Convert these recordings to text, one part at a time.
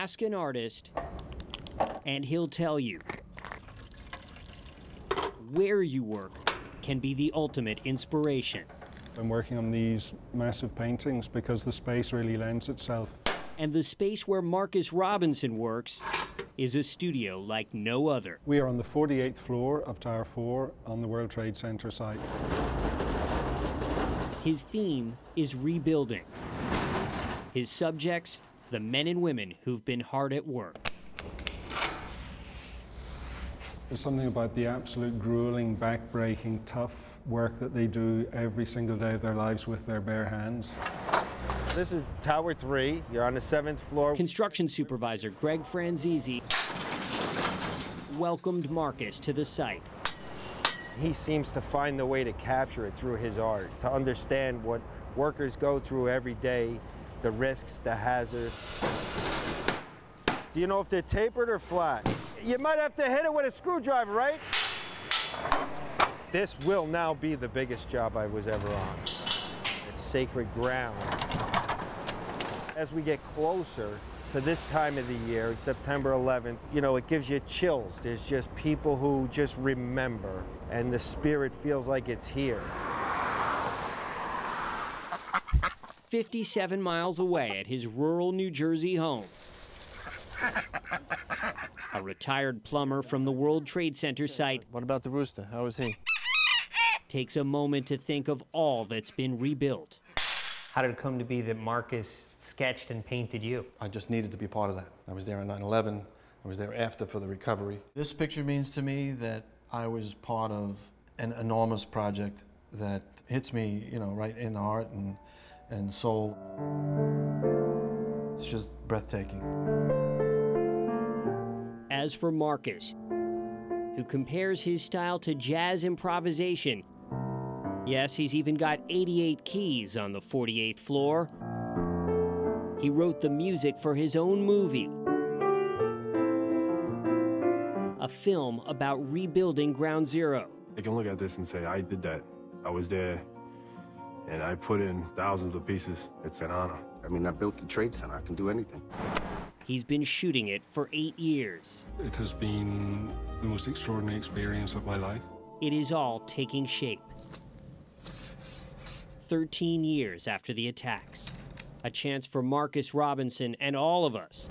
Ask an artist, and he'll tell you where you work can be the ultimate inspiration. I'm working on these massive paintings because the space really lends itself. And the space where Marcus Robinson works is a studio like no other. We are on the 48th floor of Tower 4 on the World Trade Center site. His theme is rebuilding. His subjects, the men and women who've been hard at work. There's something about the absolute grueling, back-breaking, tough work that they do every single day of their lives with their bare hands. This is Tower 3. You're on the seventh floor. Construction supervisor Greg Franzese welcomed Marcus to the site. He seems to find the way to capture it through his art, to understand what workers go through every day, the risks, the hazards. Do you know if they're tapered or flat? You might have to hit it with a screwdriver, right? This will now be the biggest job I was ever on. It's sacred ground. As we get closer to this time of the year, September 11th, you know, it gives you chills. There's just people who just remember, and the spirit feels like it's here. 57 miles away at his rural New Jersey home. A retired plumber from the World Trade Center site. What about the rooster? How is he? Takes a moment to think of all that's been rebuilt. How did it come to be that Marcus sketched and painted you? I just needed to be part of that. I was there on 9 11. I was there after for the recovery. This picture means to me that I was part of an enormous project that hits me, you know, right in the heart and, and soul. It's just breathtaking. As for Marcus, who compares his style to jazz improvisation, yes, he's even got 88 keys on the 48th floor. He wrote the music for his own movie, a film about rebuilding Ground Zero. I can look at this and say, I did that. I was there, and I put in thousands of pieces. It's an honor. I mean, I built the Trade Center. I can do anything. He's been shooting it for eight years. It has been the most extraordinary experience of my life. It is all taking shape. 13 years after the attacks, a chance for Marcus Robinson and all of us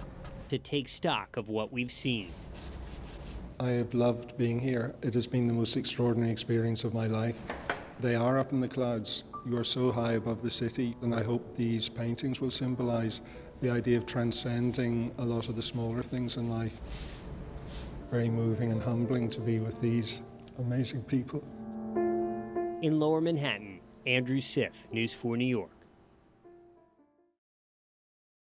to take stock of what we've seen. I have loved being here. It has been the most extraordinary experience of my life. They are up in the clouds. You are so high above the city, and I hope these paintings will symbolize the idea of transcending a lot of the smaller things in life. Very moving and humbling to be with these amazing people. In lower Manhattan, Andrew Siff, News 4 New York.